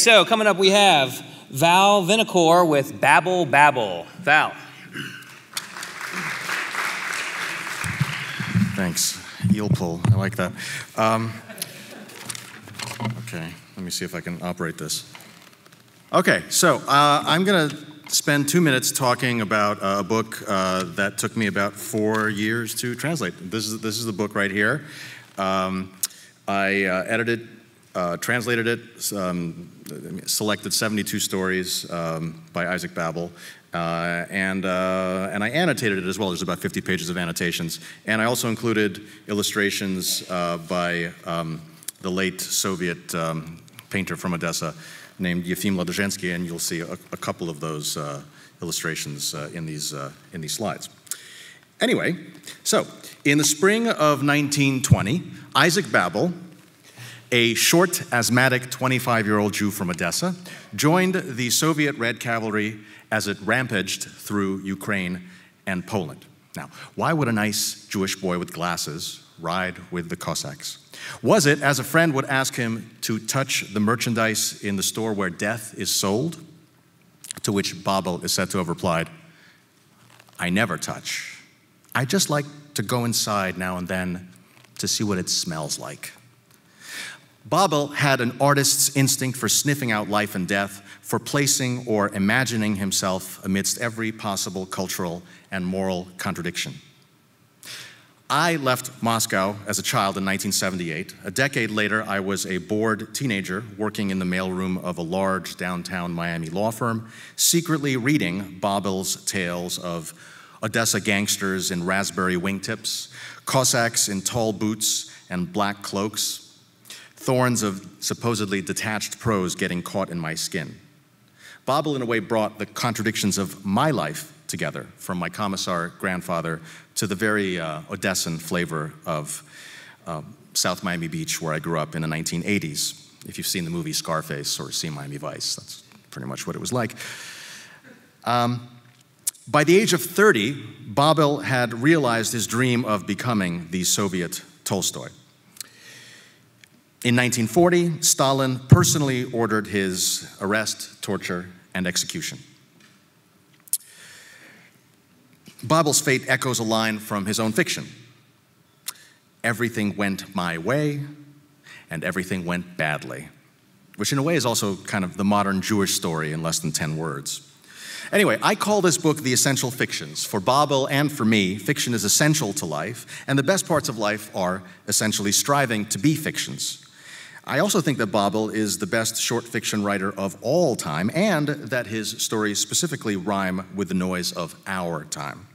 So, coming up, we have Val Vinokur with Babel Babble. Val. Thanks. Eel pull. I like that. Um, okay, let me see if I can operate this. Okay, so uh, I'm going to spend two minutes talking about a book uh, that took me about four years to translate. This is, this is the book right here. Um, I uh, edited, uh, translated it, um, selected 72 stories um, by Isaac Babel, uh, and, uh, and I annotated it as well. There's about 50 pages of annotations. And I also included illustrations uh, by um, the late Soviet um, painter from Odessa named Yefim Ladyzhensky, and you'll see a, a couple of those uh, illustrations uh, in, these, in these slides. Anyway, so in the spring of 1920, Isaac Babel, a short, asthmatic 25 year old Jew from Odessa, joined the Soviet Red Cavalry as it rampaged through Ukraine and Poland. Now, why would a nice Jewish boy with glasses ride with the Cossacks? Was it, as a friend would ask him, to touch the merchandise in the store where death is sold? To which Babel is said to have replied, I never touch. I just like to go inside now and then to see what it smells like. Babel had an artist's instinct for sniffing out life and death, for placing or imagining himself amidst every possible cultural and moral contradiction. I left Moscow as a child in 1978. A decade later, I was a bored teenager working in the mailroom of a large downtown Miami law firm, secretly reading Babel's tales of Odessa gangsters in raspberry wingtips, Cossacks in tall boots and black cloaks, thorns of supposedly detached prose getting caught in my skin. Babel, in a way, brought the contradictions of my life together, from my commissar grandfather to the very uh, Odessan flavor of uh, South Miami Beach, where I grew up in the 1980s. If you've seen the movie Scarface or seen Miami Vice, that's pretty much what it was like. Um, by the age of 30, Babel had realized his dream of becoming the Soviet Tolstoy. In 1940, Stalin personally ordered his arrest, torture, and execution. Babel's fate echoes a line from his own fiction Everything went my way, and everything went badly, which in a way is also kind of the modern Jewish story in less than 10 words. Anyway, I call this book The Essential Fictions. For Babel and for me, fiction is essential to life, and the best parts of life are essentially striving to be fictions. I also think that Babel is the best short fiction writer of all time, and that his stories specifically rhyme with the noise of our time.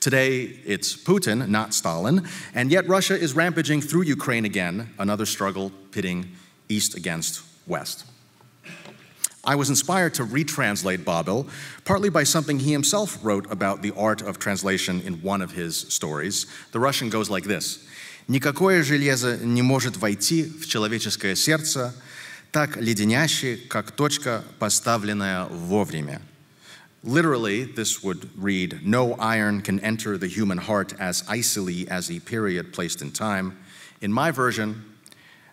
Today, it's Putin, not Stalin, and yet Russia is rampaging through Ukraine again, another struggle pitting East against West. I was inspired to retranslate Babel, partly by something he himself wrote about the art of translation in one of his stories. The Russian goes like this «Никакое железо не может войти в человеческое сердце так леденяще, как точка, поставленная вовремя». Literally, this would read No iron can enter the human heart as icily as a period placed in time. In my version,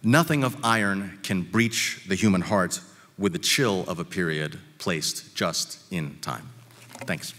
nothing of iron can breach the human heart with the chill of a period placed just in time. Thanks.